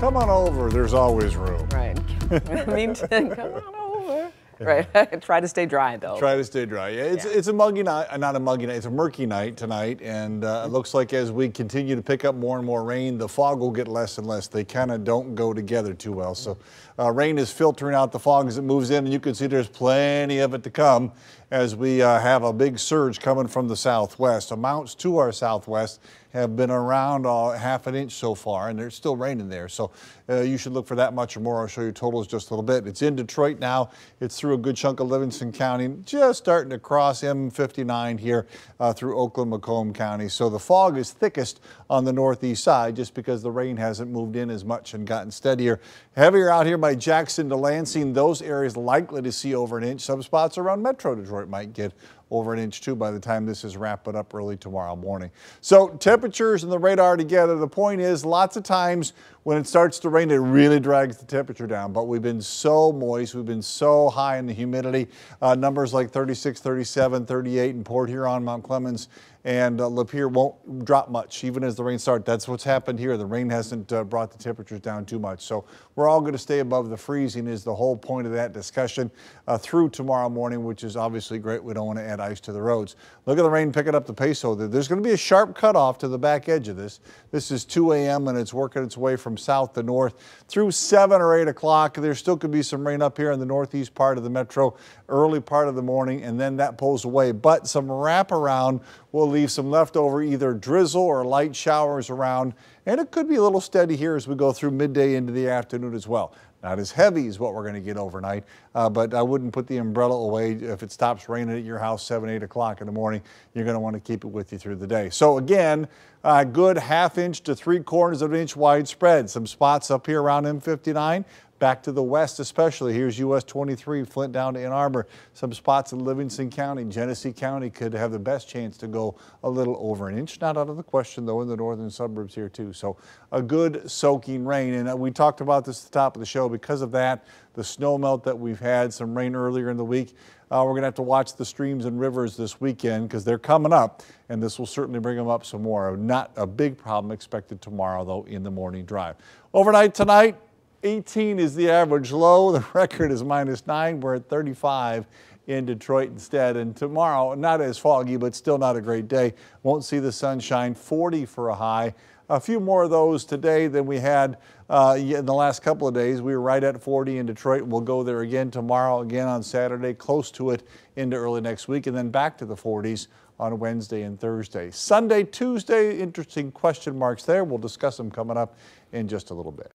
come on over. There's always room. Right. Me too. Come on over. Right. Try to stay dry though. Try to stay dry. Yeah, it's, Yeah. it's a muggy night, uh, not a muggy night, it's a murky night tonight. And uh, it looks like as we continue to pick up more and more rain, the fog will get less and less. They kind of don't go together too well. So uh, rain is filtering out the fog as it moves in, and you can see there's plenty of it to come as we uh, have a big surge coming from the southwest. Amounts to our southwest have been around uh, half an inch so far, and there's still raining there. So uh, you should look for that much or more. I'll show you totals just a little bit. It's in Detroit now. It's through a good chunk of Livingston County, just starting to cross M59 here uh, through Oakland, Macomb County. So the fog is thickest on the northeast side just because the rain hasn't moved in as much and gotten steadier. Heavier out here by Jackson to Lansing. Those areas likely to see over an inch. Some spots around Metro Detroit might get over an inch too by the time this is wrapping up early tomorrow morning. So temperatures and the radar together. The point is lots of times when it starts to rain, it really drags the temperature down. But we've been so moist. We've been so high in the humidity. Uh, numbers like 36, 37, 38 in Port Huron, Mount Clemens, and uh, Lapeer won't drop much even as the rain starts. That's what's happened here. The rain hasn't uh, brought the temperatures down too much. So we're all going to stay above the freezing is the whole point of that discussion uh, through tomorrow morning, which is obviously great. We don't want to add ice to the roads. Look at the rain picking up the pace. There's going to be a sharp cutoff to the back edge of this. This is 2 a.m. and it's working its way from south to north through 7 or 8 o'clock. There still could be some rain up here in the northeast part of the metro early part of the morning, and then that pulls away. But some wraparound will leave some leftover either drizzle or light showers around, and it could be a little steady here as we go through midday into the afternoon as well. Not as heavy as what we're going to get overnight, uh, but I wouldn't put the umbrella away if it stops raining at your house 7, 8 o'clock in the morning. You're going to want to keep it with you through the day. So again, a good half inch to three quarters of an inch widespread. Some spots up here around M59, back to the west especially. Here's US 23, Flint down to Ann Arbor. Some spots in Livingston County, Genesee County could have the best chance to go a little over an inch. Not out of the question though in the northern suburbs here too. So a good soaking rain. And uh, we talked about this at the top of the show because of that, the snow melt that we've had, some rain earlier in the week. Uh, we're going to have to watch the streams and rivers this weekend because they're coming up, and this will certainly bring them up some more. Not a big problem expected tomorrow, though, in the morning drive. Overnight tonight, 18 is the average low. The record is minus 9. We're at 35 in Detroit instead. And tomorrow, not as foggy, but still not a great day. Won't see the sunshine. 40 for a high. A few more of those today than we had uh, in the last couple of days. We were right at 40 in Detroit. We'll go there again tomorrow, again on Saturday, close to it into early next week, and then back to the 40s on Wednesday and Thursday. Sunday, Tuesday, interesting question marks there. We'll discuss them coming up in just a little bit.